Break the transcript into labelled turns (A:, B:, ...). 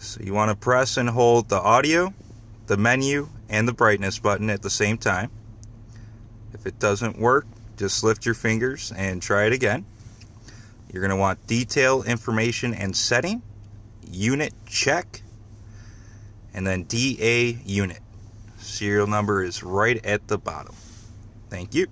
A: So you want to press and hold the audio, the menu, and the brightness button at the same time. If it doesn't work, just lift your fingers and try it again. You're going to want detail, information, and setting, unit check, and then DA unit. Serial number is right at the bottom. Thank you.